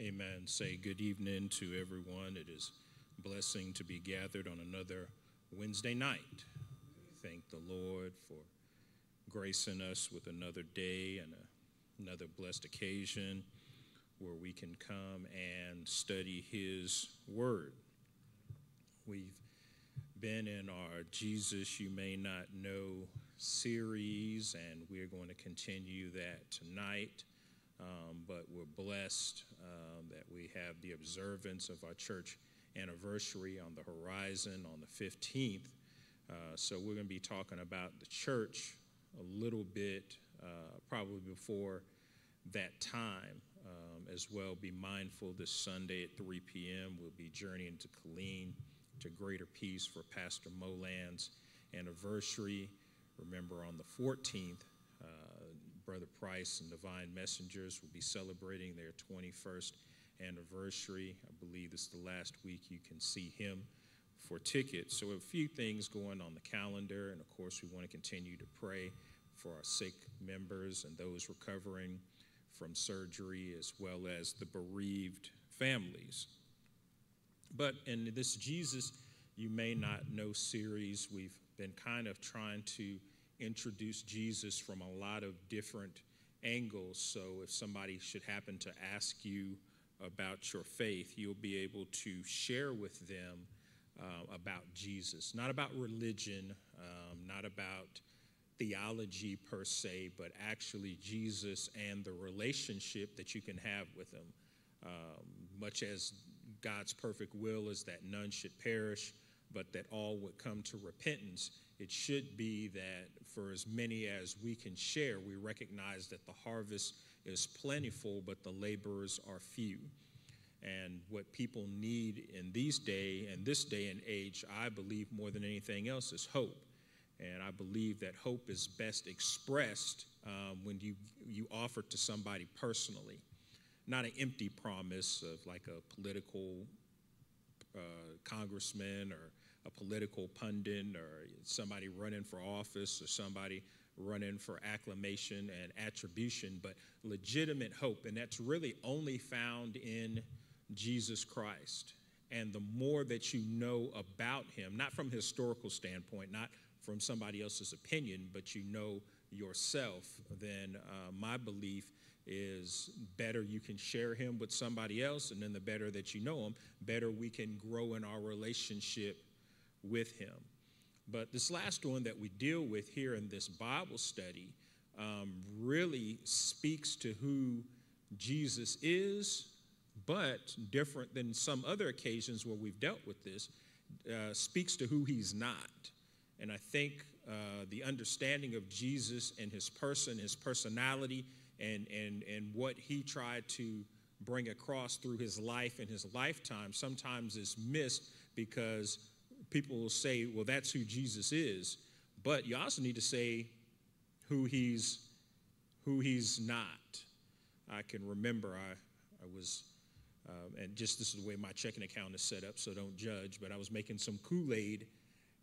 Amen. Say good evening to everyone. It is a blessing to be gathered on another Wednesday night. Thank the Lord for gracing us with another day and a, another blessed occasion where we can come and study His Word. We've been in our Jesus You May Not Know series, and we're going to continue that tonight. Um, but we're blessed um, that we have the observance of our church anniversary on the horizon on the 15th. Uh, so we're going to be talking about the church a little bit, uh, probably before that time um, as well. Be mindful this Sunday at 3 p.m. We'll be journeying to Killeen to Greater Peace for Pastor Moland's anniversary. Remember, on the 14th, Brother Price and Divine Messengers will be celebrating their 21st anniversary. I believe this is the last week you can see him for tickets. So, a few things going on the calendar, and of course, we want to continue to pray for our sick members and those recovering from surgery, as well as the bereaved families. But in this Jesus You May Not Know series, we've been kind of trying to introduce Jesus from a lot of different angles. So if somebody should happen to ask you about your faith, you'll be able to share with them uh, about Jesus, not about religion, um, not about theology per se, but actually Jesus and the relationship that you can have with Him. Um, much as God's perfect will is that none should perish, but that all would come to repentance it should be that for as many as we can share, we recognize that the harvest is plentiful, but the laborers are few. And what people need in these day and this day and age, I believe more than anything else, is hope. And I believe that hope is best expressed um, when you, you offer to somebody personally, not an empty promise of like a political uh, congressman or a political pundit or somebody running for office or somebody running for acclamation and attribution, but legitimate hope. And that's really only found in Jesus Christ. And the more that you know about him, not from a historical standpoint, not from somebody else's opinion, but you know yourself, then uh, my belief is better you can share him with somebody else, and then the better that you know him, better we can grow in our relationship with him. But this last one that we deal with here in this Bible study um, really speaks to who Jesus is, but different than some other occasions where we've dealt with this, uh, speaks to who he's not. And I think uh, the understanding of Jesus and his person, his personality, and, and, and what he tried to bring across through his life and his lifetime sometimes is missed because people will say, well, that's who Jesus is. But you also need to say who he's who he's not. I can remember I, I was, um, and just this is the way my checking account is set up, so don't judge, but I was making some Kool-Aid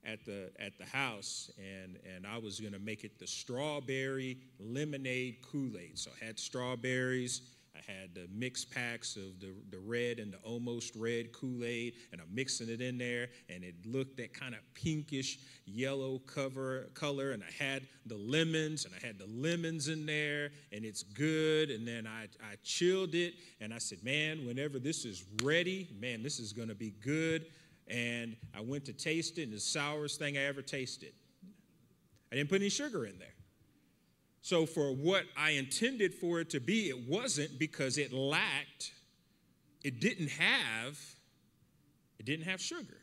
at the at the house and and I was gonna make it the strawberry lemonade Kool-Aid. So I had strawberries I had the mixed packs of the, the red and the almost red Kool Aid, and I'm mixing it in there, and it looked that kind of pinkish yellow cover color. And I had the lemons, and I had the lemons in there, and it's good. And then I, I chilled it, and I said, Man, whenever this is ready, man, this is going to be good. And I went to taste it, and the sourest thing I ever tasted. I didn't put any sugar in there. So, for what I intended for it to be, it wasn't because it lacked, it didn't have, it didn't have sugar.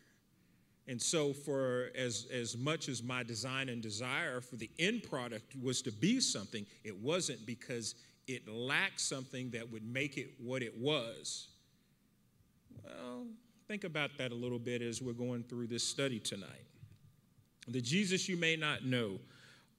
And so, for as, as much as my design and desire for the end product was to be something, it wasn't because it lacked something that would make it what it was. Well, think about that a little bit as we're going through this study tonight. The Jesus you may not know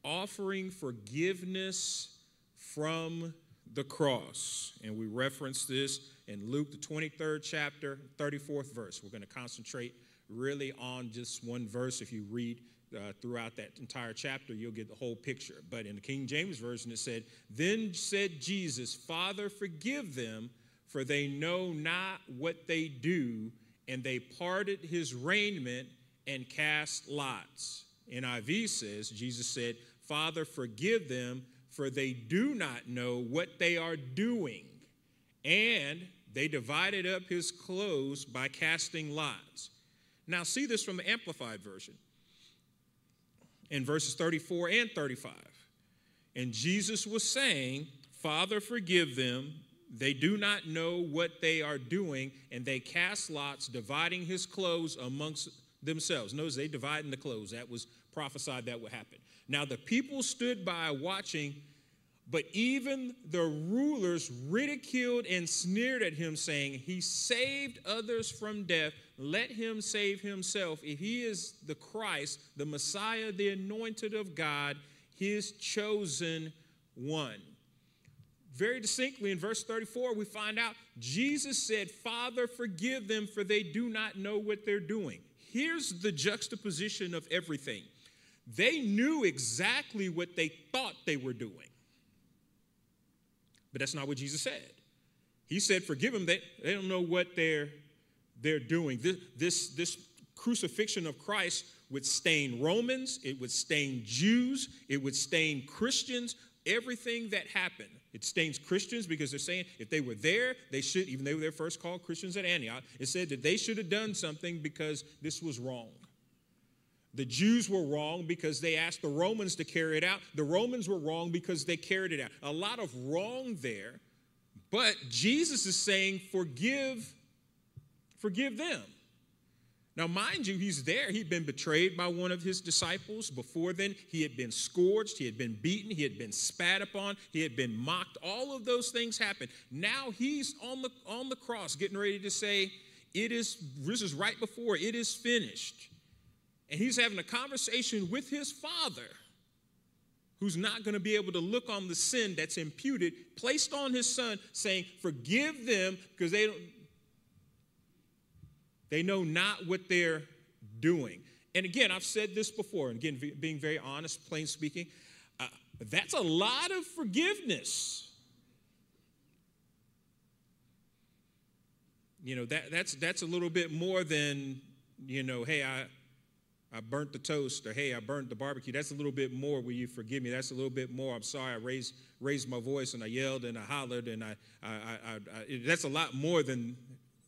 offering forgiveness from the cross. And we reference this in Luke, the 23rd chapter, 34th verse. We're going to concentrate really on just one verse. If you read uh, throughout that entire chapter, you'll get the whole picture. But in the King James Version, it said, Then said Jesus, Father, forgive them, for they know not what they do. And they parted his raiment and cast lots. NIV says, Jesus said, Father, forgive them, for they do not know what they are doing. And they divided up his clothes by casting lots. Now, see this from the Amplified Version in verses 34 and 35. And Jesus was saying, Father, forgive them. They do not know what they are doing, and they cast lots, dividing his clothes amongst themselves. Notice they dividing the clothes. That was prophesied that would happen. Now the people stood by watching, but even the rulers ridiculed and sneered at him, saying, He saved others from death. Let him save himself. If he is the Christ, the Messiah, the anointed of God, his chosen one. Very distinctly in verse 34, we find out Jesus said, Father, forgive them, for they do not know what they're doing. Here's the juxtaposition of everything they knew exactly what they thought they were doing. But that's not what Jesus said. He said, Forgive them, they, they don't know what they're, they're doing. This, this, this crucifixion of Christ would stain Romans, it would stain Jews, it would stain Christians, everything that happened. It stains Christians because they're saying if they were there, they should, even they were their first called Christians at Antioch, it said that they should have done something because this was wrong. The Jews were wrong because they asked the Romans to carry it out. The Romans were wrong because they carried it out. A lot of wrong there, but Jesus is saying, forgive, forgive them. Now, mind you, he's there. He'd been betrayed by one of his disciples. Before then, he had been scourged, he had been beaten, he had been spat upon, he had been mocked. All of those things happened. Now he's on the, on the cross, getting ready to say, It is, this is right before, it is finished. And he's having a conversation with his father, who's not going to be able to look on the sin that's imputed, placed on his son, saying, Forgive them because they don't they know not what they're doing. And again, I've said this before, and again, being very honest, plain speaking, uh, that's a lot of forgiveness. You know, that, that's, that's a little bit more than, you know, hey, I, I burnt the toast, or hey, I burnt the barbecue. That's a little bit more. Will you forgive me? That's a little bit more. I'm sorry. I raised raised my voice and I yelled and I hollered and I, I, I, I that's a lot more than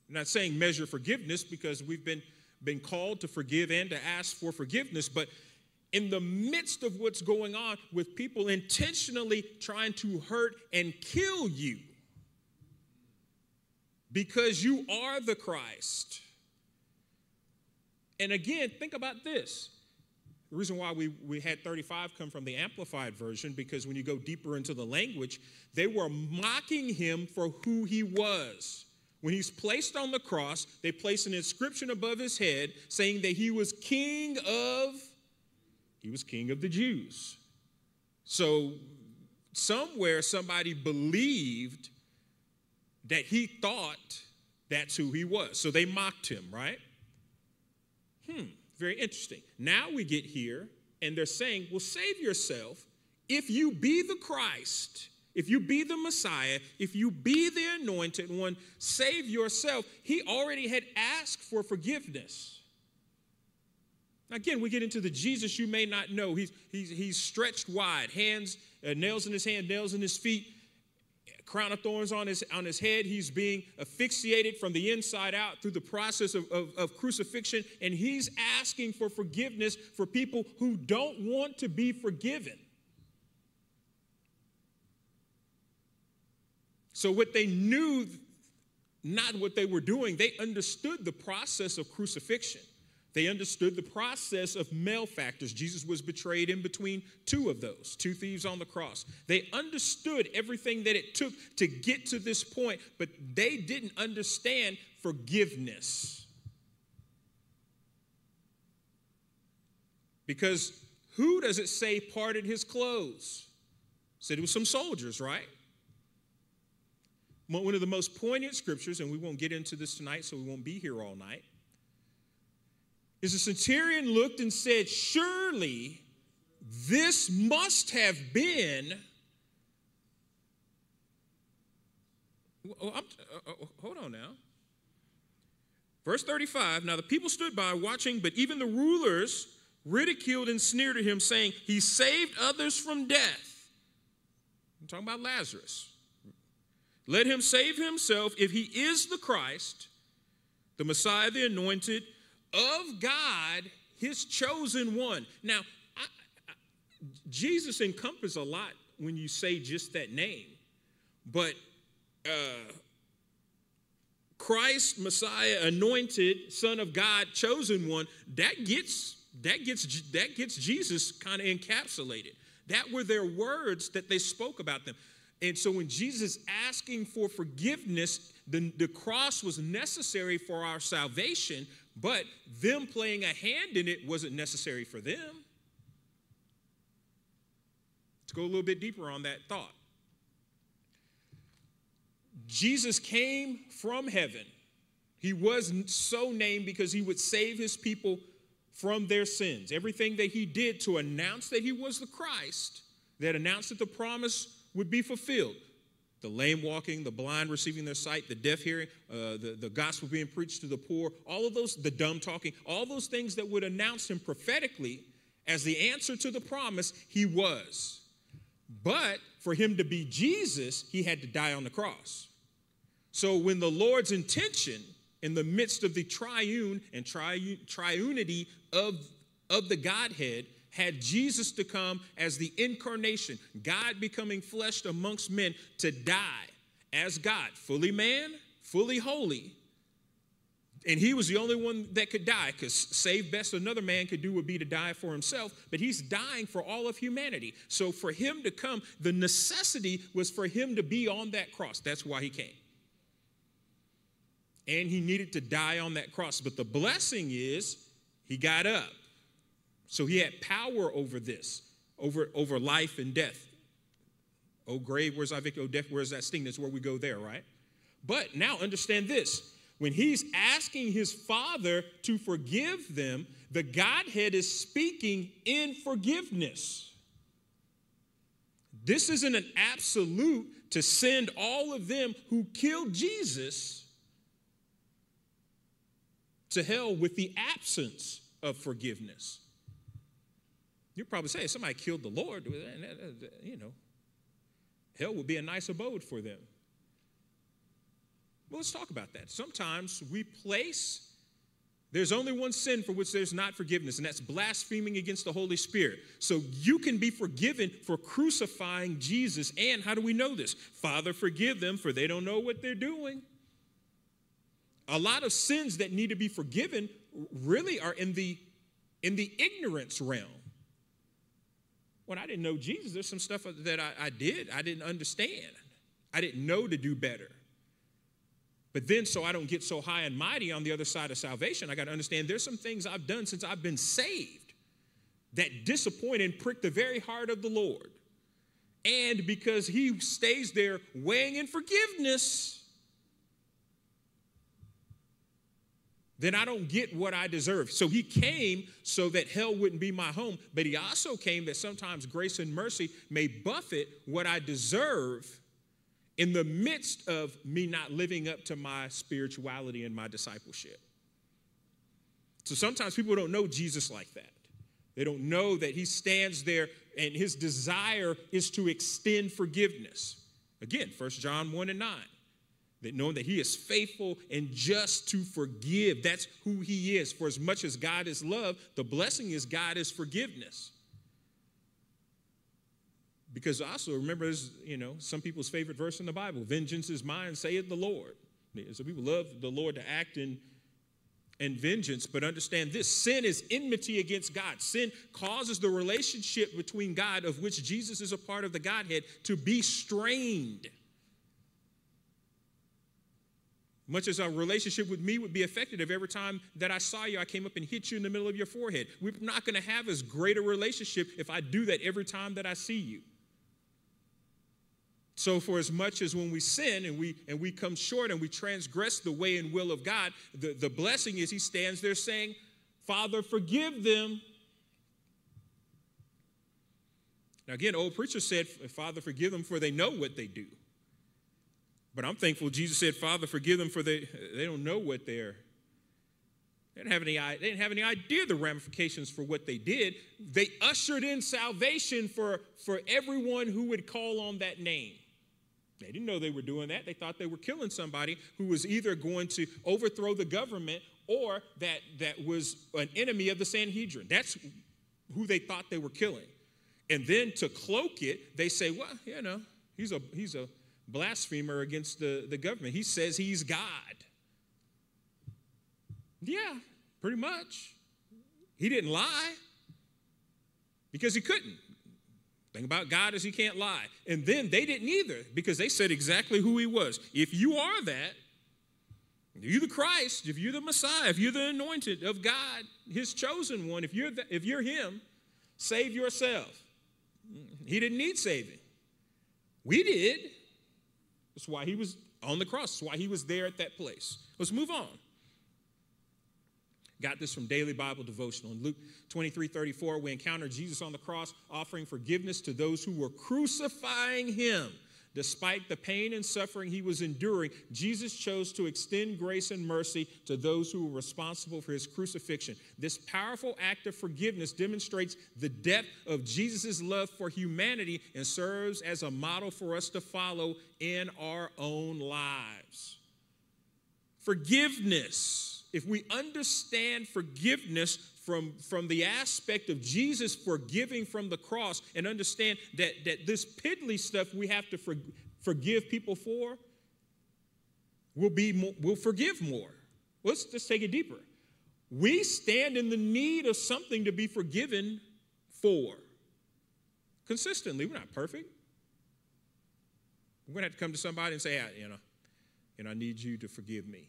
I'm not saying measure forgiveness because we've been, been called to forgive and to ask for forgiveness, but in the midst of what's going on with people intentionally trying to hurt and kill you because you are the Christ. And again, think about this. The reason why we, we had 35 come from the Amplified Version, because when you go deeper into the language, they were mocking him for who he was. When he's placed on the cross, they place an inscription above his head saying that he was king of he was king of the Jews. So somewhere somebody believed that he thought that's who he was. So they mocked him, right? Hmm, very interesting. Now we get here and they're saying, well, save yourself if you be the Christ if you be the Messiah, if you be the anointed one, save yourself. He already had asked for forgiveness. Again, we get into the Jesus you may not know. He's, he's, he's stretched wide, hands, uh, nails in his hand, nails in his feet, crown of thorns on his, on his head. He's being asphyxiated from the inside out through the process of, of, of crucifixion, and he's asking for forgiveness for people who don't want to be forgiven. So, what they knew, not what they were doing, they understood the process of crucifixion. They understood the process of malefactors. Jesus was betrayed in between two of those, two thieves on the cross. They understood everything that it took to get to this point, but they didn't understand forgiveness. Because who does it say parted his clothes? Said it was some soldiers, right? One of the most poignant scriptures, and we won't get into this tonight, so we won't be here all night, is the centurion looked and said, Surely this must have been Oh, uh, uh, hold on now. Verse 35 Now the people stood by watching, but even the rulers ridiculed and sneered at him, saying, He saved others from death. I'm talking about Lazarus. Let him save himself if he is the Christ, the Messiah, the anointed of God, his chosen one. Now, I, Jesus encompasses a lot when you say just that name, but uh, Christ, Messiah, anointed, Son of God, chosen one, that gets that gets that gets Jesus kind of encapsulated. That were their words that they spoke about them. And so when Jesus asking for forgiveness, the, the cross was necessary for our salvation, but them playing a hand in it wasn't necessary for them. Let's go a little bit deeper on that thought. Jesus came from heaven. He was so named because he would save his people from their sins. Everything that he did to announce that he was the Christ, that announced that the promise would be fulfilled. The lame walking, the blind receiving their sight, the deaf hearing, uh, the, the gospel being preached to the poor, all of those, the dumb talking, all those things that would announce him prophetically as the answer to the promise, he was. But for him to be Jesus, he had to die on the cross. So when the Lord's intention in the midst of the triune and tri- triunity of, of the Godhead had Jesus to come as the incarnation, God becoming fleshed amongst men to die as God, fully man, fully holy. And he was the only one that could die because save best another man could do would be to die for himself, but he's dying for all of humanity. So for him to come, the necessity was for him to be on that cross. That's why he came. And he needed to die on that cross. But the blessing is he got up. So he had power over this, over, over life and death. Oh, grave, where's our victory? Oh, death, where's that sting? That's where we go there, right? But now understand this when he's asking his father to forgive them, the Godhead is speaking in forgiveness. This isn't an absolute to send all of them who killed Jesus to hell with the absence of forgiveness. You'd probably say, somebody killed the Lord, you know, hell would be a nice abode for them. Well, let's talk about that. Sometimes we place, there's only one sin for which there's not forgiveness, and that's blaspheming against the Holy Spirit. So you can be forgiven for crucifying Jesus. And how do we know this? Father, forgive them, for they don't know what they're doing. A lot of sins that need to be forgiven really are in the in the ignorance realm when I didn't know Jesus, there's some stuff that I, I did I didn't understand. I didn't know to do better. But then, so I don't get so high and mighty on the other side of salvation, I got to understand there's some things I've done since I've been saved that disappoint and prick the very heart of the Lord. And because He stays there weighing in forgiveness, then I don't get what I deserve. So he came so that hell wouldn't be my home, but he also came that sometimes grace and mercy may buffet what I deserve in the midst of me not living up to my spirituality and my discipleship. So sometimes people don't know Jesus like that. They don't know that he stands there and his desire is to extend forgiveness. Again, 1 John 1 and 9 that knowing that he is faithful and just to forgive. That's who he is. For as much as God is love, the blessing is God is forgiveness. Because also remember, you know, some people's favorite verse in the Bible: "Vengeance is mine, saith the Lord." So people love the Lord to act in and vengeance, but understand this sin is enmity against God. Sin causes the relationship between God, of which Jesus is a part of the Godhead, to be strained. Much as a relationship with me would be affected if every time that I saw you, I came up and hit you in the middle of your forehead. We're not going to have as great a relationship if I do that every time that I see you. So, for as much as when we sin and we and we come short and we transgress the way and will of God, the, the blessing is He stands there saying, Father, forgive them. Now, again, old preacher said, Father, forgive them, for they know what they do. But I'm thankful Jesus said, Father, forgive them for they, they don't know what they're they didn't, have any, they didn't have any idea the ramifications for what they did. They ushered in salvation for, for everyone who would call on that name. They didn't know they were doing that. They thought they were killing somebody who was either going to overthrow the government or that, that was an enemy of the Sanhedrin. That's who they thought they were killing. And then to cloak it, they say, well, you know, he's a, he's a blasphemer against the, the government. He says he's God. Yeah, pretty much. He didn't lie because he couldn't. Thing about God is he can't lie. And then they didn't either because they said exactly who he was. If you are that, if you're the Christ, if you're the Messiah, if you're the anointed of God, his chosen one, if you're, the, if you're him, save yourself. He didn't need saving. We did. That's why he was on the cross. That's why he was there at that place. Let's move on. Got this from Daily Bible Devotional. In Luke 23 34, we encounter Jesus on the cross offering forgiveness to those who were crucifying him. Despite the pain and suffering he was enduring, Jesus chose to extend grace and mercy to those who were responsible for his crucifixion. This powerful act of forgiveness demonstrates the depth of Jesus' love for humanity and serves as a model for us to follow in our own lives. Forgiveness. If we understand forgiveness from, from the aspect of Jesus forgiving from the cross and understand that, that this piddly stuff we have to for, forgive people for, we'll, be more, we'll forgive more. Let's just take it deeper. We stand in the need of something to be forgiven for consistently. We're not perfect. We're going to have to come to somebody and say, you know, you know, I need you to forgive me.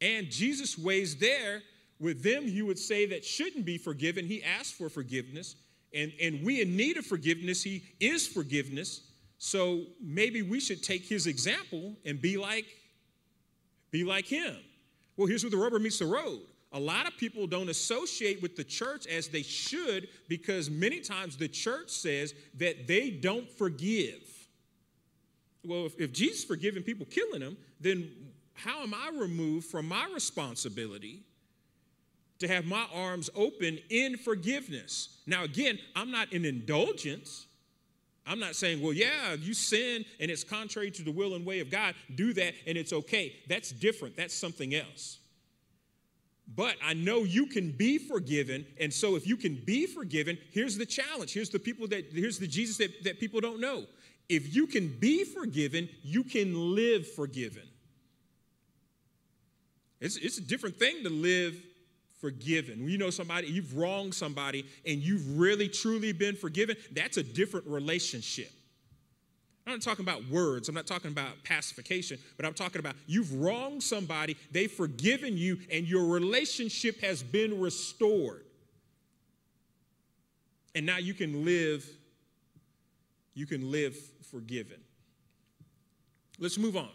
And Jesus weighs there with them you would say that shouldn't be forgiven. He asked for forgiveness. And, and we in need of forgiveness, he is forgiveness. So maybe we should take his example and be like, be like him. Well, here's where the rubber meets the road. A lot of people don't associate with the church as they should because many times the church says that they don't forgive. Well, if, if Jesus forgiving people killing them, then how am I removed from my responsibility to have my arms open in forgiveness? Now, again, I'm not in indulgence. I'm not saying, well, yeah, you sin and it's contrary to the will and way of God, do that and it's okay. That's different. That's something else. But I know you can be forgiven. And so if you can be forgiven, here's the challenge. Here's the people that, here's the Jesus that, that people don't know. If you can be forgiven, you can live forgiven. It's, it's a different thing to live forgiven. When you know somebody, you've wronged somebody, and you've really truly been forgiven, that's a different relationship. I'm not talking about words, I'm not talking about pacification, but I'm talking about you've wronged somebody, they've forgiven you, and your relationship has been restored. And now you can live, you can live forgiven. Let's move on.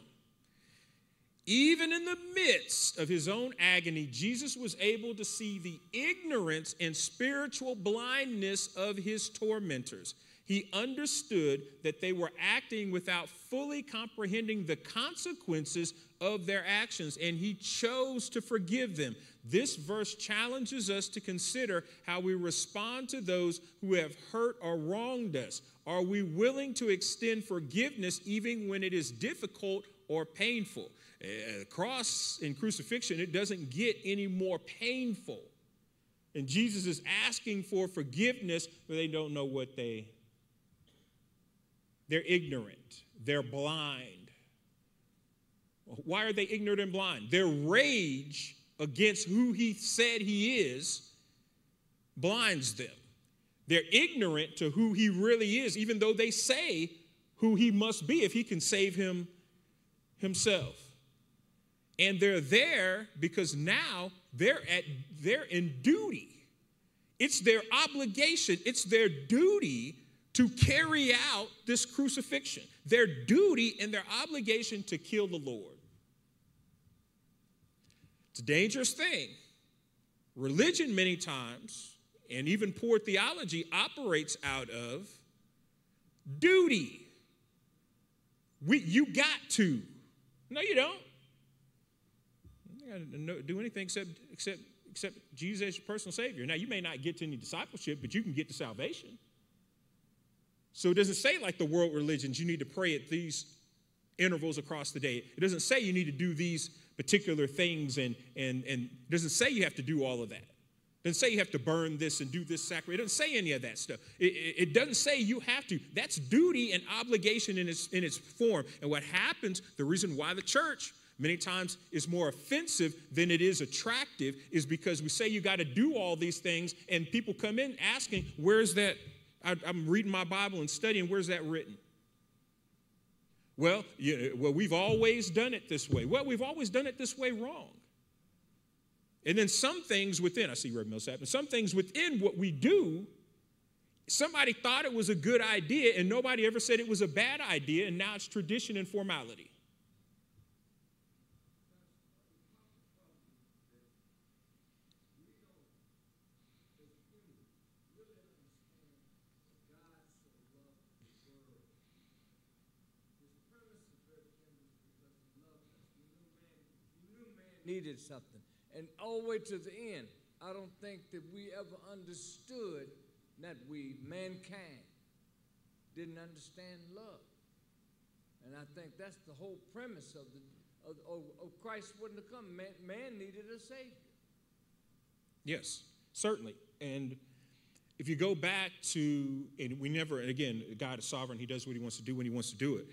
Even in the midst of his own agony, Jesus was able to see the ignorance and spiritual blindness of his tormentors. He understood that they were acting without fully comprehending the consequences of their actions, and he chose to forgive them. This verse challenges us to consider how we respond to those who have hurt or wronged us. Are we willing to extend forgiveness even when it is difficult or painful? Uh, cross and crucifixion, it doesn't get any more painful. And Jesus is asking for forgiveness, but they don't know what they they're ignorant, they're blind. Why are they ignorant and blind? Their rage against who he said he is blinds them. They're ignorant to who he really is, even though they say who he must be if he can save him himself. And they're there because now they're at they're in duty. It's their obligation, it's their duty to carry out this crucifixion. Their duty and their obligation to kill the Lord. It's a dangerous thing. Religion, many times, and even poor theology, operates out of duty. We, you got to. No, you don't. You got to do anything except, except, except Jesus as your personal Savior. Now, you may not get to any discipleship, but you can get to salvation. So it doesn't say, like the world religions, you need to pray at these intervals across the day. It doesn't say you need to do these particular things, and, and, and doesn't say you have to do all of that. It doesn't say you have to burn this and do this sacrament. It doesn't say any of that stuff. It, it, it, doesn't say you have to. That's duty and obligation in its, in its form. And what happens, the reason why the church many times is more offensive than it is attractive is because we say you got to do all these things, and people come in asking, Where's that? I, I'm reading my Bible and studying, where's that written? Well, you, well, we've always done it this way. Well, we've always done it this way wrong. And then some things within, I see Rev Millsap, some things within what we do, somebody thought it was a good idea and nobody ever said it was a bad idea, and now it's tradition and formality. Needed something. And all the way to the end, I don't think that we ever understood that we, mankind, didn't understand love. And I think that's the whole premise of, the, of, of, of Christ wouldn't have come. Man, man needed a Savior. Yes, certainly. And if you go back to, and we never, again, God is sovereign, He does what He wants to do when He wants to do it.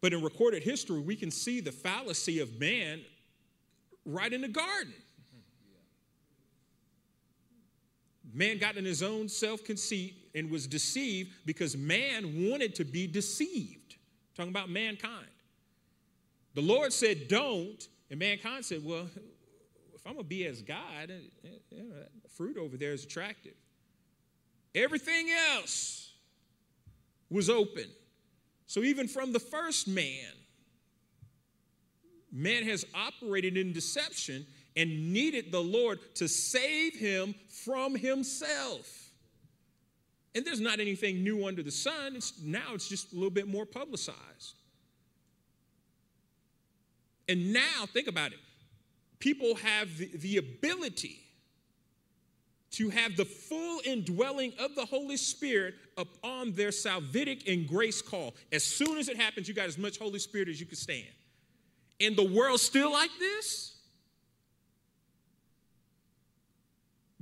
But in recorded history, we can see the fallacy of man right in the garden. Man got in his own self conceit and was deceived because man wanted to be deceived. Talking about mankind. The Lord said, Don't. And mankind said, Well, if I'm going to be as God, you know, fruit over there is attractive. Everything else was open. So even from the first man, man has operated in deception and needed the Lord to save him from himself. And there's not anything new under the sun. It's, now it's just a little bit more publicized. And now, think about it people have the, the ability to have the full indwelling of the Holy Spirit upon their salvific and grace call. As soon as it happens, you got as much Holy Spirit as you can stand and the world still like this?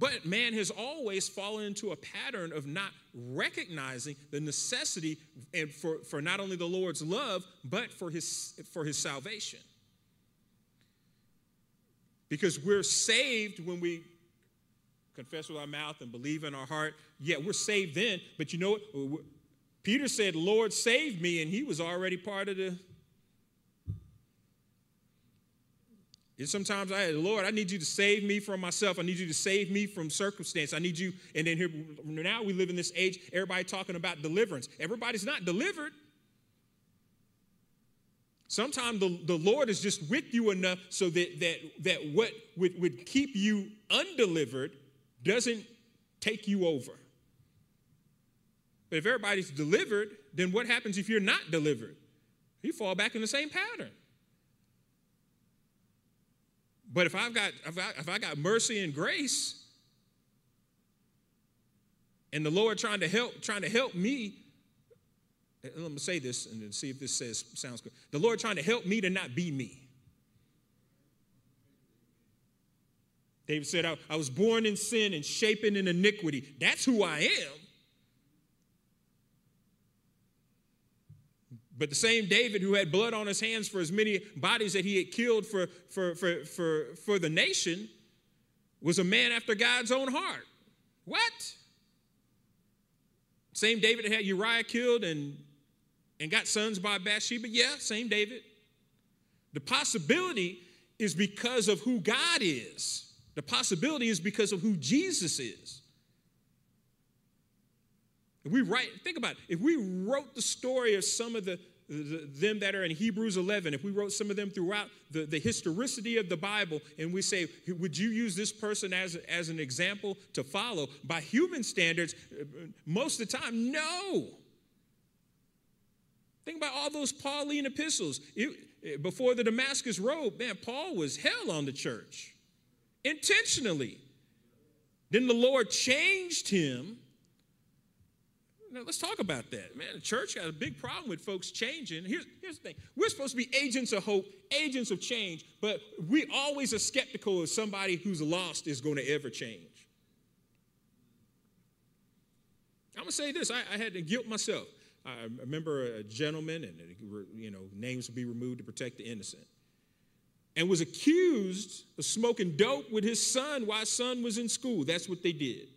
But man has always fallen into a pattern of not recognizing the necessity and for, for not only the Lord's love, but for his, for his salvation. Because we're saved when we confess with our mouth and believe in our heart. Yeah, we're saved then, but you know what? Peter said, Lord, save me, and he was already part of the And sometimes I, Lord, I need you to save me from myself. I need you to save me from circumstance. I need you. And then here, now we live in this age, everybody talking about deliverance. Everybody's not delivered. Sometimes the, the Lord is just with you enough so that, that, that what would, would keep you undelivered doesn't take you over. But if everybody's delivered, then what happens if you're not delivered? You fall back in the same pattern. But if I've got if I, if I got mercy and grace, and the Lord trying to help trying to help me, let me say this and see if this says sounds good. The Lord trying to help me to not be me. David said, I, I was born in sin and shapen in iniquity. That's who I am. But the same David who had blood on his hands for as many bodies that he had killed for, for, for, for, for the nation was a man after God's own heart. What? Same David that had Uriah killed and, and got sons by Bathsheba? Yeah, same David. The possibility is because of who God is. The possibility is because of who Jesus is. If we write, think about it, if we wrote the story of some of the them that are in Hebrews 11, if we wrote some of them throughout the, the historicity of the Bible, and we say, would you use this person as, as an example to follow? By human standards, most of the time, no. Think about all those Pauline epistles. It, before the Damascus Road, man, Paul was hell on the church intentionally. Then the Lord changed him. Now, let's talk about that. Man, the church got a big problem with folks changing. Here's, here's the thing we're supposed to be agents of hope, agents of change, but we always are skeptical of somebody who's lost is going to ever change. I'm going to say this I, I had to guilt myself. I remember a gentleman, and you know, names would be removed to protect the innocent, and was accused of smoking dope with his son while his son was in school. That's what they did.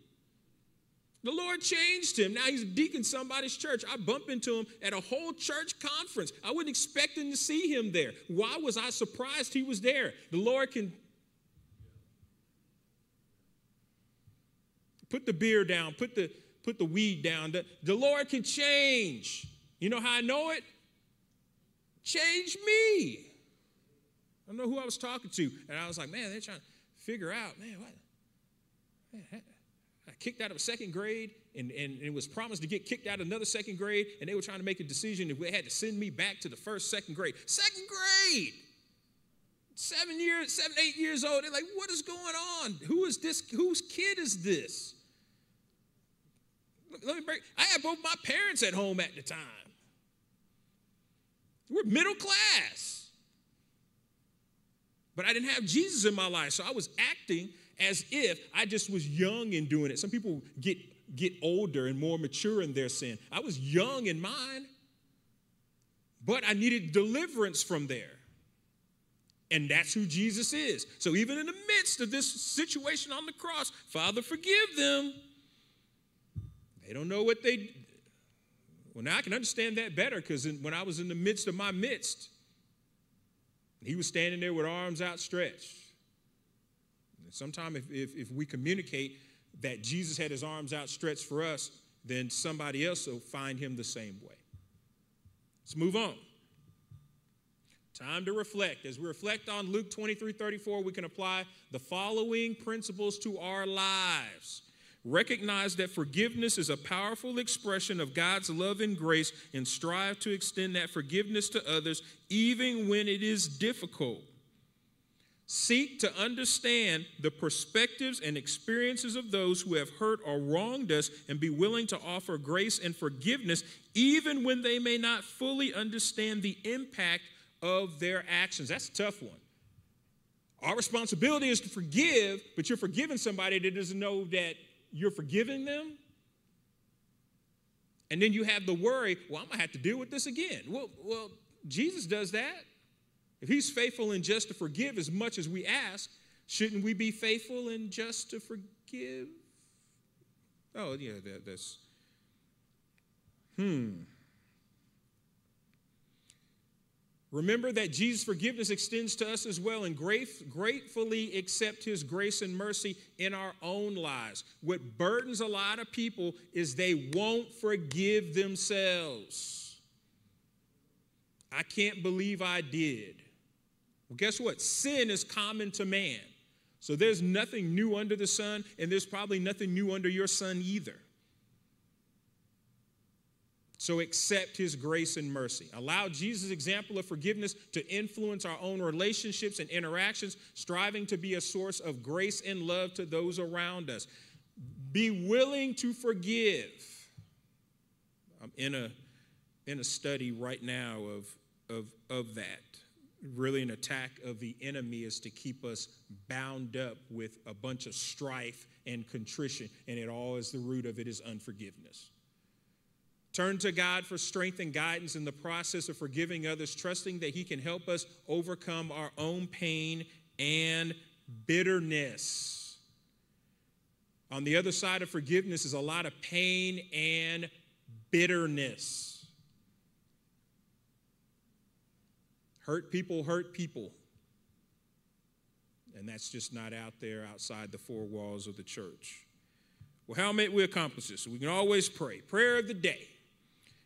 The Lord changed him. Now he's a deacon somebody's church. I bump into him at a whole church conference. I wasn't expecting to see him there. Why was I surprised he was there? The Lord can put the beer down, put the put the weed down. The, the Lord can change. You know how I know it? Change me. I don't know who I was talking to. And I was like, man, they're trying to figure out, man, what? Man, I kicked out of second grade and, and, it was promised to get kicked out of another second grade, and they were trying to make a decision if they had to send me back to the first second grade. Second grade! Seven years, seven, eight years old. They're like, what is going on? Who is this? Whose kid is this? Let me break. I had both my parents at home at the time. We're middle class. But I didn't have Jesus in my life, so I was acting as if I just was young in doing it. Some people get, get older and more mature in their sin. I was young in mine, but I needed deliverance from there. And that's who Jesus is. So even in the midst of this situation on the cross, Father, forgive them. They don't know what they. Well, now I can understand that better because when I was in the midst of my midst, he was standing there with arms outstretched. Sometimes, if, if, if we communicate that Jesus had his arms outstretched for us, then somebody else will find him the same way. Let's move on. Time to reflect. As we reflect on Luke 23 34, we can apply the following principles to our lives. Recognize that forgiveness is a powerful expression of God's love and grace, and strive to extend that forgiveness to others, even when it is difficult. Seek to understand the perspectives and experiences of those who have hurt or wronged us and be willing to offer grace and forgiveness even when they may not fully understand the impact of their actions. That's a tough one. Our responsibility is to forgive, but you're forgiving somebody that doesn't know that you're forgiving them. And then you have the worry, well, I'm going to have to deal with this again. Well, well, Jesus does that. If he's faithful and just to forgive as much as we ask, shouldn't we be faithful and just to forgive? Oh, yeah, that, that's. Hmm. Remember that Jesus' forgiveness extends to us as well and gratefully accept his grace and mercy in our own lives. What burdens a lot of people is they won't forgive themselves. I can't believe I did. Well, guess what? Sin is common to man. So there's nothing new under the sun, and there's probably nothing new under your sun either. So accept his grace and mercy. Allow Jesus' example of forgiveness to influence our own relationships and interactions, striving to be a source of grace and love to those around us. Be willing to forgive. I'm in a, in a study right now of, of, of that really an attack of the enemy is to keep us bound up with a bunch of strife and contrition, and it all is the root of it is unforgiveness. Turn to God for strength and guidance in the process of forgiving others, trusting that He can help us overcome our own pain and bitterness. On the other side of forgiveness is a lot of pain and bitterness. Hurt people hurt people. And that's just not out there outside the four walls of the church. Well, how may we accomplish this? We can always pray. Prayer of the day.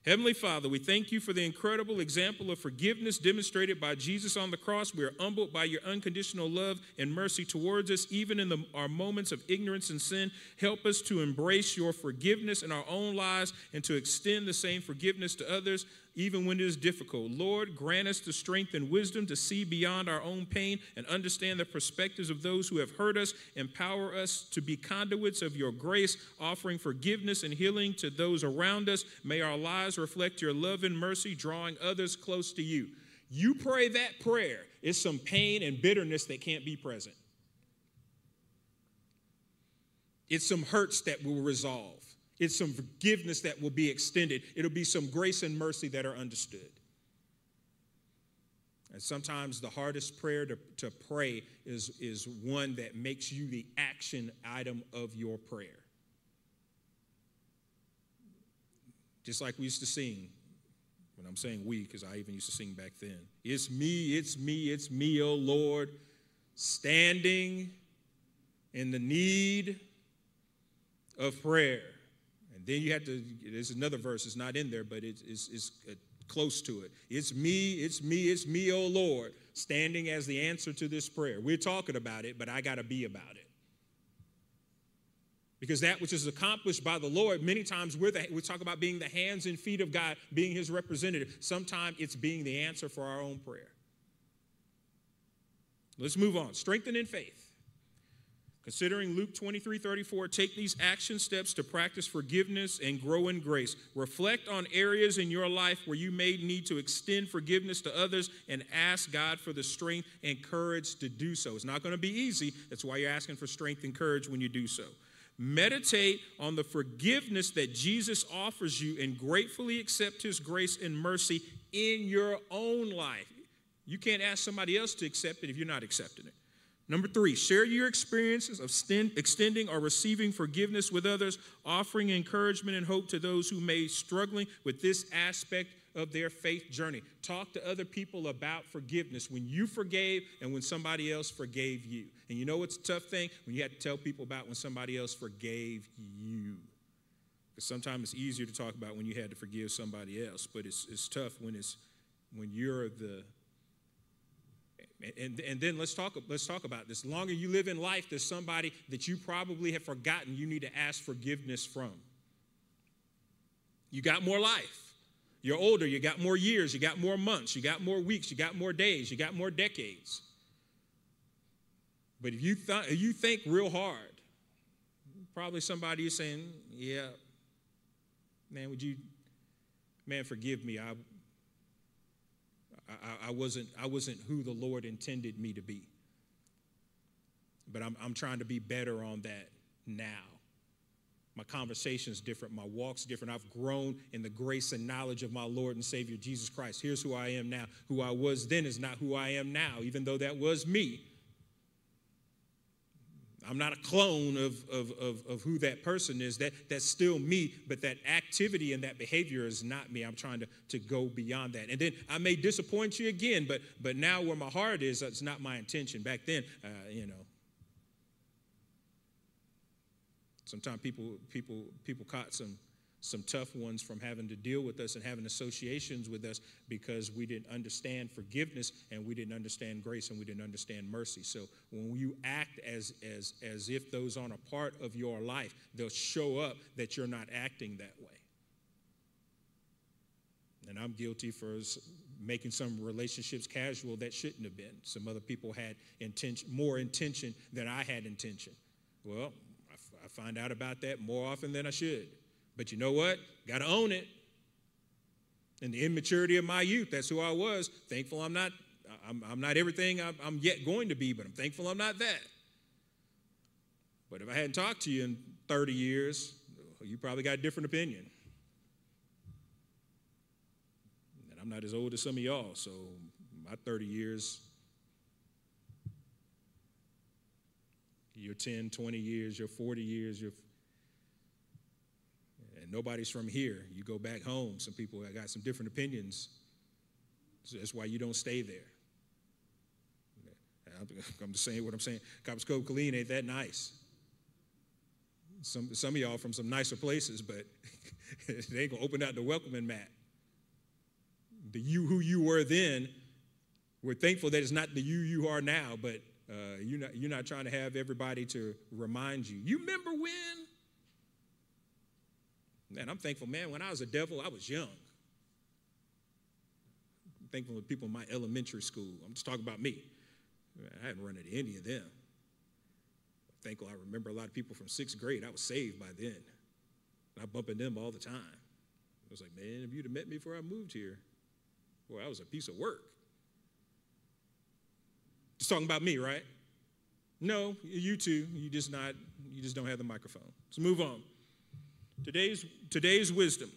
Heavenly Father, we thank you for the incredible example of forgiveness demonstrated by Jesus on the cross. We are humbled by your unconditional love and mercy towards us, even in the, our moments of ignorance and sin. Help us to embrace your forgiveness in our own lives and to extend the same forgiveness to others even when it is difficult. Lord, grant us the strength and wisdom to see beyond our own pain and understand the perspectives of those who have hurt us. Empower us to be conduits of your grace, offering forgiveness and healing to those around us. May our lives reflect your love and mercy, drawing others close to you. You pray that prayer, it's some pain and bitterness that can't be present. It's some hurts that will resolve. It's some forgiveness that will be extended. It'll be some grace and mercy that are understood. And sometimes the hardest prayer to, to pray is, is one that makes you the action item of your prayer. Just like we used to sing, when I'm saying we, because I even used to sing back then. It's me, it's me, it's me, oh Lord, standing in the need of prayer. Then you have to, there's another verse, it's not in there, but it's, it's, it's uh, close to it. It's me, it's me, it's me, oh Lord, standing as the answer to this prayer. We're talking about it, but I got to be about it. Because that which is accomplished by the Lord, many times we're the, we talk about being the hands and feet of God, being his representative. Sometimes it's being the answer for our own prayer. Let's move on. Strengthen in faith. Considering Luke 23 34, take these action steps to practice forgiveness and grow in grace. Reflect on areas in your life where you may need to extend forgiveness to others and ask God for the strength and courage to do so. It's not going to be easy. That's why you're asking for strength and courage when you do so. Meditate on the forgiveness that Jesus offers you and gratefully accept his grace and mercy in your own life. You can't ask somebody else to accept it if you're not accepting it. Number three, share your experiences of extending or receiving forgiveness with others, offering encouragement and hope to those who may be struggling with this aspect of their faith journey. Talk to other people about forgiveness when you forgave and when somebody else forgave you. And you know what's a tough thing? When you have to tell people about when somebody else forgave you. Because sometimes it's easier to talk about when you had to forgive somebody else, but it's, it's tough when it's when you're the and, and then let's talk, let's talk about this. Longer you live in life, there's somebody that you probably have forgotten you need to ask forgiveness from. You got more life. You're older, you got more years, you got more months, you got more weeks, you got more days, you got more decades. But if you, th- if you think real hard, probably somebody is saying, Yeah, man, would you, man, forgive me. I, I, I, wasn't, I wasn't who the Lord intended me to be. But I'm, I'm trying to be better on that now. My conversation's different, my walk's different. I've grown in the grace and knowledge of my Lord and Savior Jesus Christ. Here's who I am now. Who I was then is not who I am now, even though that was me. I'm not a clone of, of, of, of, who that person is. That, that's still me, but that activity and that behavior is not me. I'm trying to, to go beyond that. And then I may disappoint you again, but, but now where my heart is, that's not my intention. Back then, uh, you know, sometimes people, people, people caught some some tough ones from having to deal with us and having associations with us because we didn't understand forgiveness and we didn't understand grace and we didn't understand mercy. So when you act as as as if those aren't a part of your life, they'll show up that you're not acting that way. And I'm guilty for making some relationships casual that shouldn't have been. Some other people had intention, more intention than I had intention. Well, I, I find out about that more often than I should. But you know what? Got to own it. In the immaturity of my youth, that's who I was. Thankful I'm not, I'm, I'm not everything I'm, I'm yet going to be, but I'm thankful I'm not that. But if I hadn't talked to you in 30 years, you probably got a different opinion. And I'm not as old as some of y'all, so my 30 years, you're 10, 20 years, you're 40 years, you're and nobody's from here. You go back home, some people have got some different opinions. So that's why you don't stay there. I'm just saying what I'm saying. Copperas Cove Killeen ain't that nice. Some, some of y'all from some nicer places, but they ain't gonna open out the welcoming mat. The you who you were then, we're thankful that it's not the you you are now, but uh, you're, not, you're not trying to have everybody to remind you. You remember when? Man, I'm thankful, man, when I was a devil, I was young. thankful for people in my elementary school. I'm just talking about me. I hadn't run into any of them. Thankful I remember a lot of people from sixth grade. I was saved by then. And I bump into them all the time. I was like, man, if you'd have met me before I moved here, boy, I was a piece of work. Just talking about me, right? No, you too. You just not, you just don't have the microphone. Let's move on. Today's today's wisdom.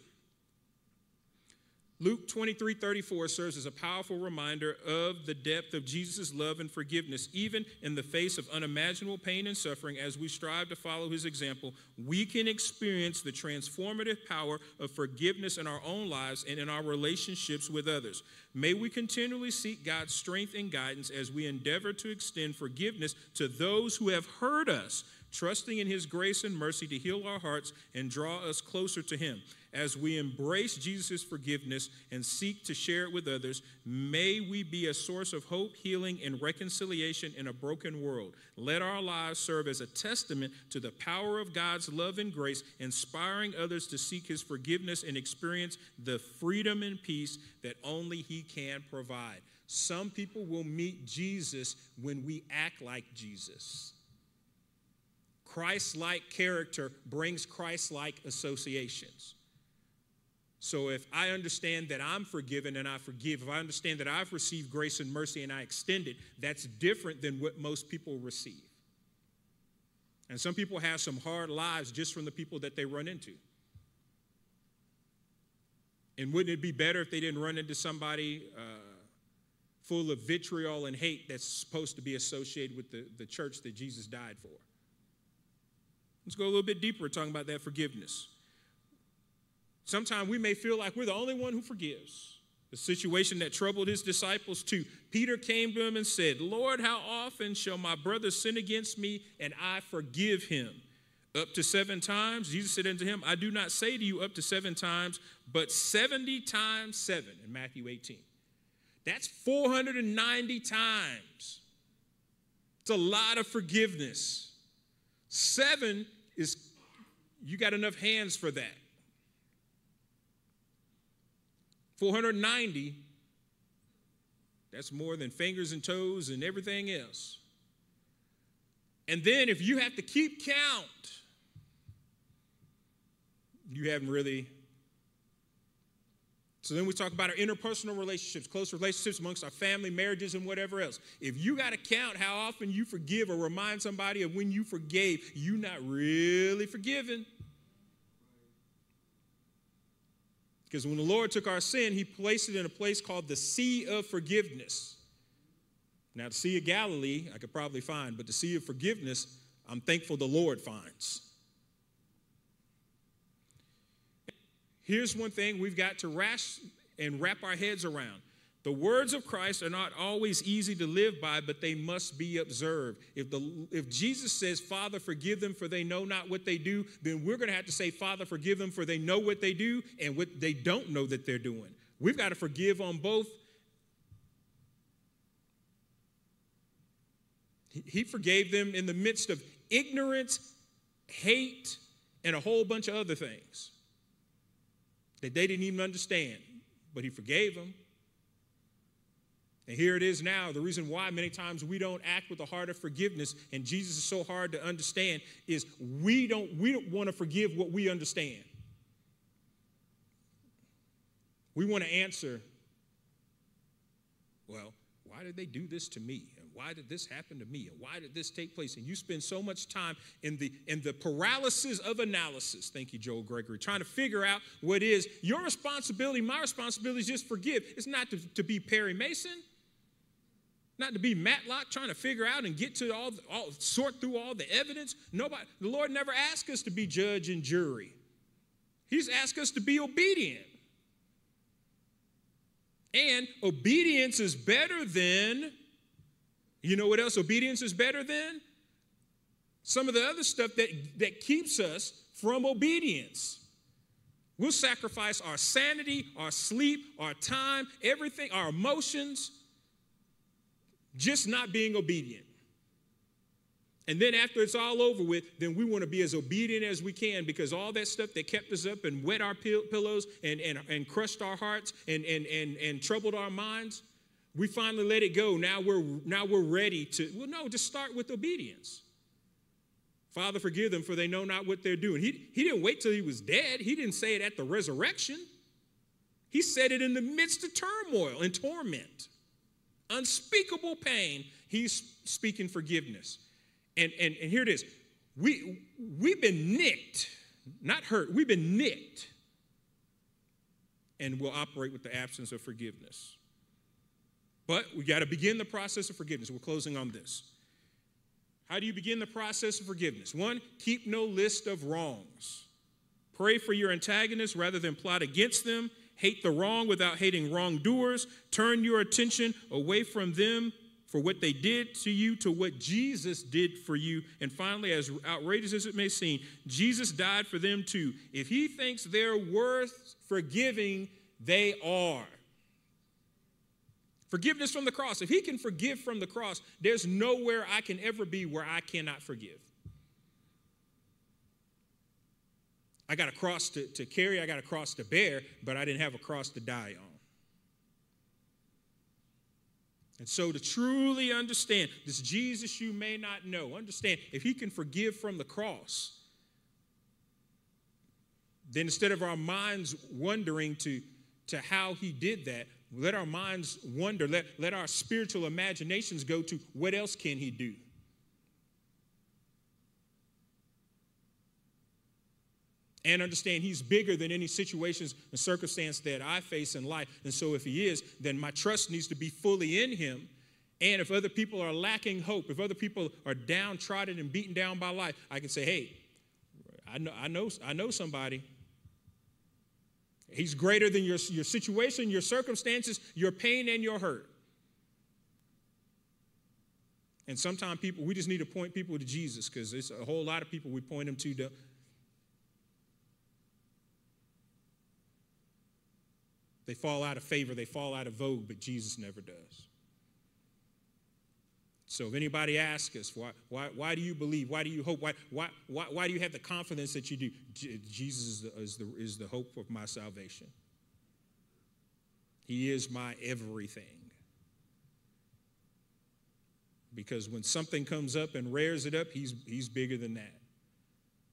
Luke 23 34 serves as a powerful reminder of the depth of Jesus' love and forgiveness. Even in the face of unimaginable pain and suffering, as we strive to follow his example, we can experience the transformative power of forgiveness in our own lives and in our relationships with others. May we continually seek God's strength and guidance as we endeavor to extend forgiveness to those who have hurt us, trusting in his grace and mercy to heal our hearts and draw us closer to him. As we embrace Jesus' forgiveness and seek to share it with others, may we be a source of hope, healing, and reconciliation in a broken world. Let our lives serve as a testament to the power of God's love and grace, inspiring others to seek his forgiveness and experience the freedom and peace that only he can provide. Some people will meet Jesus when we act like Jesus. Christ like character brings Christ like associations. So if I understand that I'm forgiven and I forgive, if I understand that I've received grace and mercy and I extend it, that's different than what most people receive. And some people have some hard lives just from the people that they run into. And wouldn't it be better if they didn't run into somebody uh, full of vitriol and hate that's supposed to be associated with the, the church that Jesus died for? Let's go a little bit deeper talking about that forgiveness. Sometimes we may feel like we're the only one who forgives. The situation that troubled his disciples too. Peter came to him and said, Lord, how often shall my brother sin against me and I forgive him? Up to seven times? Jesus said unto him, I do not say to you up to seven times, but 70 times seven in Matthew 18. That's 490 times. It's a lot of forgiveness. Seven is, you got enough hands for that. 490, that's more than fingers and toes and everything else. And then if you have to keep count, you haven't really. So then we talk about our interpersonal relationships, close relationships amongst our family, marriages, and whatever else. If you got to count how often you forgive or remind somebody of when you forgave, you're not really forgiven. Because when the Lord took our sin, He placed it in a place called the Sea of Forgiveness. Now, the Sea of Galilee, I could probably find, but the Sea of Forgiveness, I'm thankful the Lord finds. Here's one thing we've got to rash and wrap our heads around the words of Christ are not always easy to live by, but they must be observed. If, the, if Jesus says, Father, forgive them for they know not what they do, then we're going to have to say, Father, forgive them for they know what they do and what they don't know that they're doing. We've got to forgive on both. He forgave them in the midst of ignorance, hate, and a whole bunch of other things that they didn't even understand, but He forgave them. And here it is now. The reason why many times we don't act with a heart of forgiveness and Jesus is so hard to understand is we don't we don't want to forgive what we understand. We want to answer, well, why did they do this to me? Why did this happen to me? And why did this take place? And you spend so much time in the in the paralysis of analysis. Thank you, Joel Gregory, trying to figure out what is your responsibility. My responsibility is just forgive. It's not to, to be Perry Mason not to be Matlock trying to figure out and get to all, all sort through all the evidence. Nobody, the Lord never asked us to be judge and jury. He's asked us to be obedient. And obedience is better than, you know what else obedience is better than? Some of the other stuff that, that keeps us from obedience. We'll sacrifice our sanity, our sleep, our time, everything, our emotions just not being obedient. And then after it's all over with, then we want to be as obedient as we can because all that stuff that kept us up and wet our pillows and, and, and crushed our hearts and, and, and, and troubled our minds, we finally let it go. Now we're, now we're ready to, well, no, just start with obedience. Father, forgive them, for they know not what they're doing. He, he didn't wait till he was dead. He didn't say it at the resurrection. He said it in the midst of turmoil and torment, unspeakable pain. He's speaking forgiveness. And, and, and here it is. We, we've been nicked, not hurt, we've been nicked. And we'll operate with the absence of forgiveness. But we got to begin the process of forgiveness. We're closing on this. How do you begin the process of forgiveness? One, keep no list of wrongs. Pray for your antagonists rather than plot against them. Hate the wrong without hating wrongdoers. Turn your attention away from them for what they did to you to what Jesus did for you. And finally, as outrageous as it may seem, Jesus died for them too. If he thinks they're worth forgiving, they are. Forgiveness from the cross. If he can forgive from the cross, there's nowhere I can ever be where I cannot forgive. I got a cross to, to carry, I got a cross to bear, but I didn't have a cross to die on. And so, to truly understand this Jesus you may not know, understand if he can forgive from the cross, then instead of our minds wondering to, to how he did that, let our minds wonder, let, let our spiritual imaginations go to what else can he do? and understand he's bigger than any situations and circumstance that I face in life. And so if he is, then my trust needs to be fully in him. And if other people are lacking hope, if other people are downtrodden and beaten down by life, I can say, hey, I know, I know, I know somebody. He's greater than your, your situation, your circumstances, your pain, and your hurt. And sometimes people, we just need to point people to Jesus because there's a whole lot of people we point them to They fall out of favor, they fall out of vogue, but Jesus never does. So if anybody asks us, why, why, why do you believe? Why do you hope? Why, why, why, why do you have the confidence that you do? Jesus is the, is, the, is the hope of my salvation. He is my everything. Because when something comes up and rears it up, he's, he's bigger than that.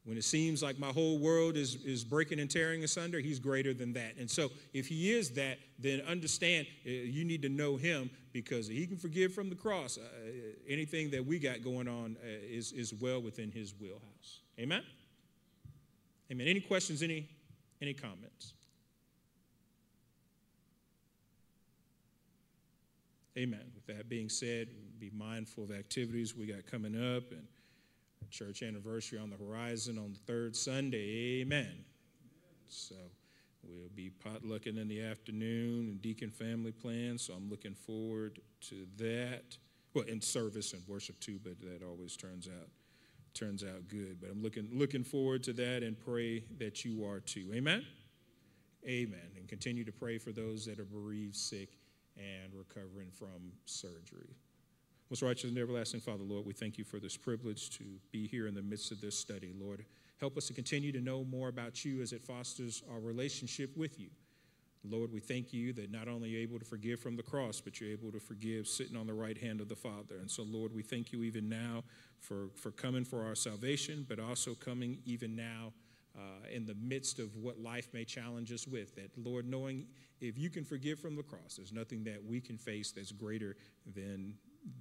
When it seems like my whole world is, is breaking and tearing asunder, he's greater than that. And so, if he is that, then understand uh, you need to know him because he can forgive from the cross. Uh, anything that we got going on uh, is, is well within his wheelhouse. Amen? Amen. Any questions, any, any comments? Amen. With that being said, be mindful of activities we got coming up and church anniversary on the horizon on the third Sunday. Amen. So we'll be potlucking in the afternoon and deacon family plans. So I'm looking forward to that. Well, in service and worship too, but that always turns out turns out good. But I'm looking looking forward to that and pray that you are too. Amen. Amen. And continue to pray for those that are bereaved, sick, and recovering from surgery. Most righteous and everlasting Father, Lord, we thank you for this privilege to be here in the midst of this study. Lord, help us to continue to know more about you as it fosters our relationship with you. Lord, we thank you that not only you're able to forgive from the cross, but you're able to forgive sitting on the right hand of the Father. And so, Lord, we thank you even now for, for coming for our salvation, but also coming even now uh, in the midst of what life may challenge us with. That, Lord, knowing if you can forgive from the cross, there's nothing that we can face that's greater than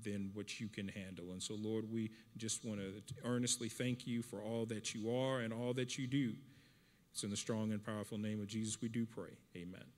than what you can handle. And so, Lord, we just want to earnestly thank you for all that you are and all that you do. It's in the strong and powerful name of Jesus we do pray. Amen.